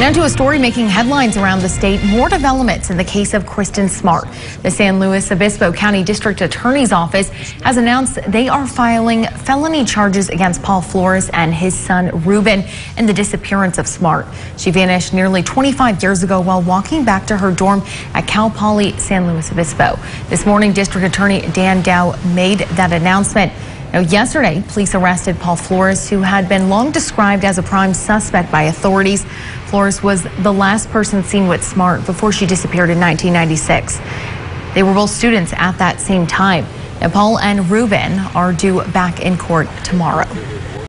Now to a story making headlines around the state. More developments in the case of Kristin Smart. The San Luis Obispo County District Attorney's Office has announced they are filing felony charges against Paul Flores and his son Ruben in the disappearance of Smart. She vanished nearly 25 years ago while walking back to her dorm at Cal Poly San Luis Obispo. This morning, District Attorney Dan Dow made that announcement. Now, yesterday, police arrested Paul Flores, who had been long described as a prime suspect by authorities. Flores was the last person seen with Smart before she disappeared in 1996. They were both students at that same time. Now, Paul and Ruben are due back in court tomorrow.